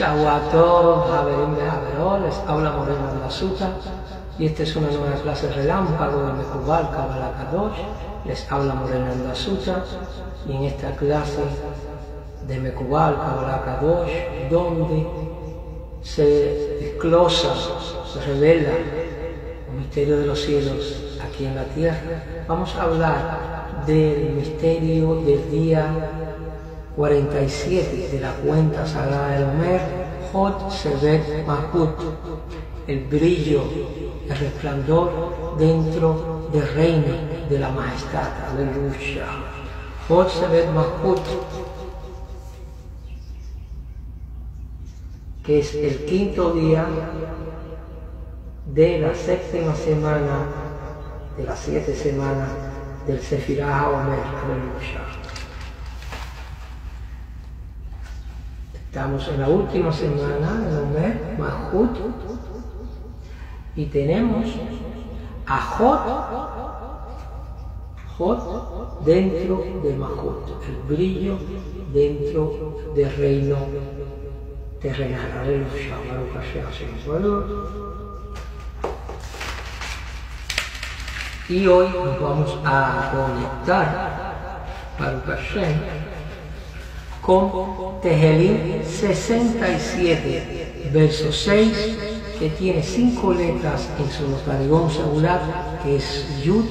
Haberim Behaberol, les habla Moreno Andasuta y esta es una nueva clase relámpago de Mekubal Kabbalah les habla Moreno Andasuta y en esta clase de Mekubal Kabbalah donde se desclosa, se revela el misterio de los cielos aquí en la tierra, vamos a hablar del misterio del día 47 de la cuenta sagrada del Homer, Hot Sebet Mahut, el brillo, el resplandor dentro del reino de la majestad. Aleluya. Hot Sebet Mahut, que es el quinto día de la séptima semana de las siete semanas del Sefirah Omer. Aleluya. Estamos en la última semana del Omer, Mahut, y tenemos a Jot, dentro de Mahut, el brillo dentro del reino terrenal. Y hoy nos vamos a conectar, Baruch Hashem, con Tejelim 67, verso 6, que tiene cinco letras en su notarigón celular, que es Yud,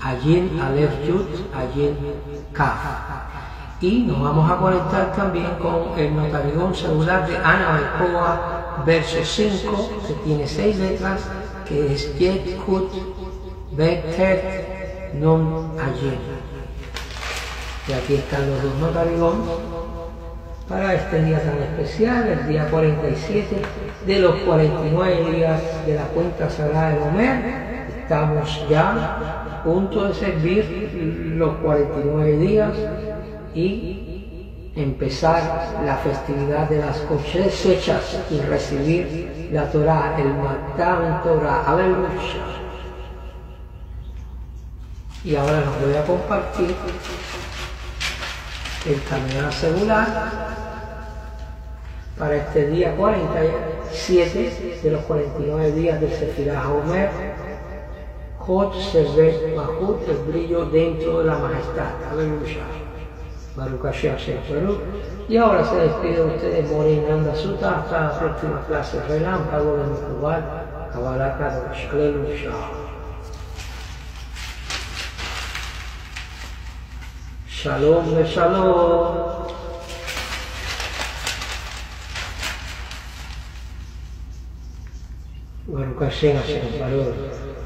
Ayin, Aleph Yud, Ayin, Kaf. Y nos vamos a conectar también con el notarigón celular de Ana Bekoa, verso 5, que tiene seis letras, que es Yet, Kut, Bet, Nun, Ayin. Y aquí están los dos notarigón para este día tan especial, el día 47 de los 49 días de la cuenta sagrada de Homer. Estamos ya a punto de servir los 49 días y empezar la festividad de las cosechas y recibir la Torah, el Matan Torah. Aleluya. Y ahora nos voy a compartir el caminar celular para este día 47 de los 49 días del Sefirah Homer, Hot Sebet Mahut, el brillo dentro de la majestad. Aleluya. Hashem Y ahora se despide de ustedes Morinanda Sutta hasta la próxima clase. Relámpago de Mukubal, Kabbalah Kadosh. Aleluya. Shalom de Shalom. Baruch Hashem, Hashem, Baruch.